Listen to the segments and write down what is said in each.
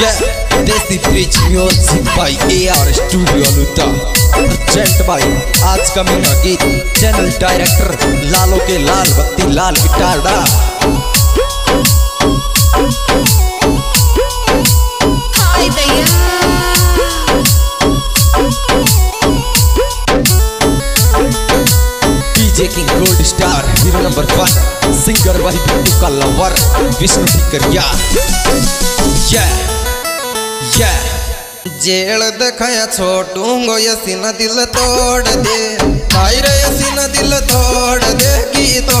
Yeah, desi bridge music by A R studio लुता present by आज का मेरा गीत चैनल डायरेक्टर लालो के लाल बत्ती लाल गिटार डा king gold star hero number one singer वही बिट्टू का लवर विष्णु ठिकरिया या जेल दखाया छोटूंगो यसी न दिल तोड़ दे। भाई रे यसी न दिल तोड़ दे की तो।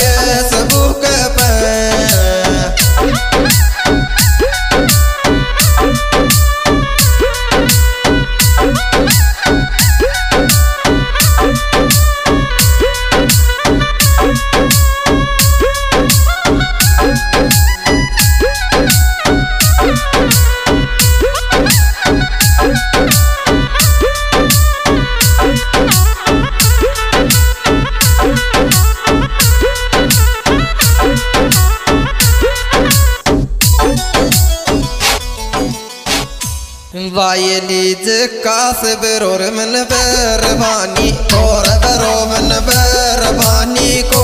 वायलीज कास बेरोर मन बेरबानी और बरो मन बेरबानी को।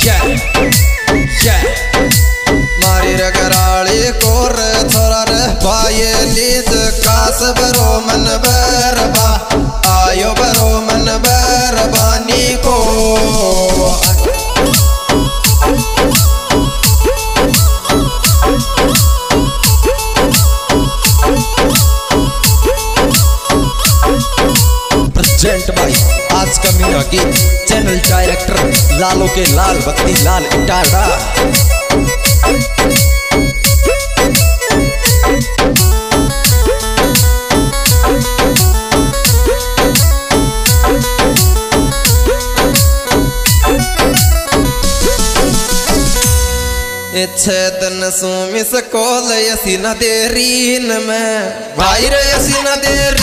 Yeah yeah, मारी रगराली कोर छोरा रे वायलीज कास बरो का गीत चैनल डायरेक्टर लालो के लाल बत्ती, लाल डा छेदन सुमिस कोल, यसी न देरीन में। भाई रे, यसी न देरीन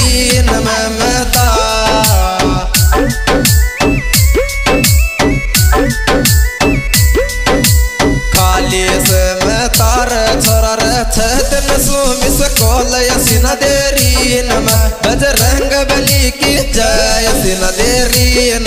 बजरंग बली की जय यसी न देरीन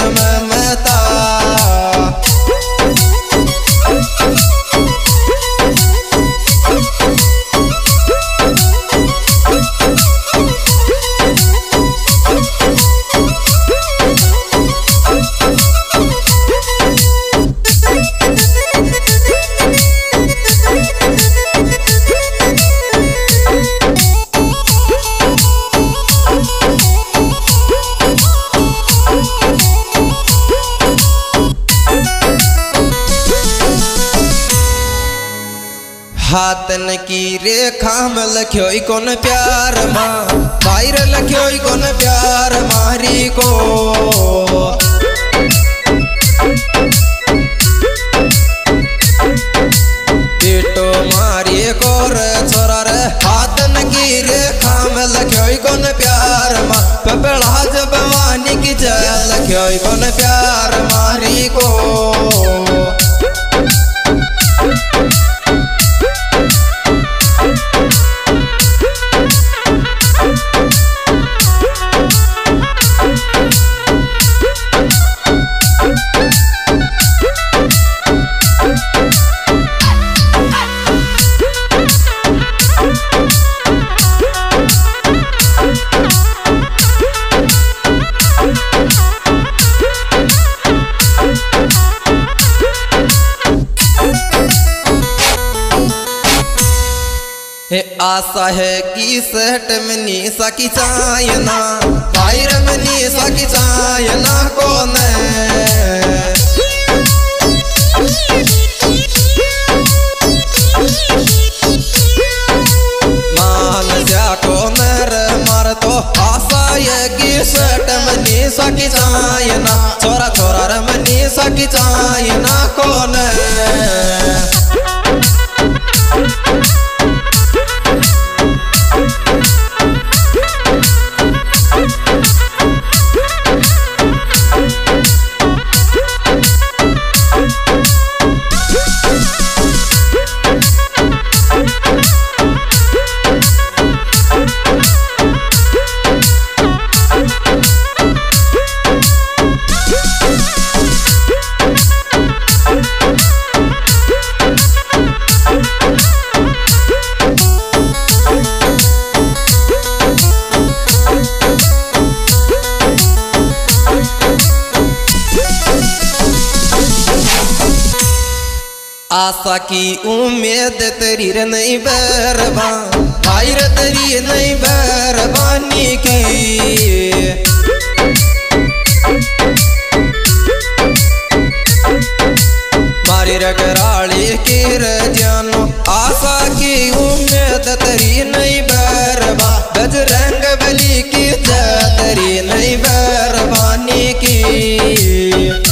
हाथन की रेखा में लख्यो कौन प्यार माँ? बाहर लख्यो कौन प्यार मारी को? बेटो मारी को रे छोरा रे हाथन की रेखा में लख्यो कौन प्यार बबड़ा जबवानी की जल क्यों बन प्यार मारी को? आशा है कि सेट में निशा की चायना बाहर में निशा की चायना कौन मान जा कौन मर तो आशा है कि सेट में निशा की चायना छोरा छोरा रे में निशा की चायना कौन आशा की उम्मीद तेरी रे नहीं बरबा भाई रे तेरी नहीं बरबानी की। मारी रगराली की रे जानो आशा की उम्मीद तेरी नहीं बरबा बजरंग बली की तेरी नहीं बरबानी की।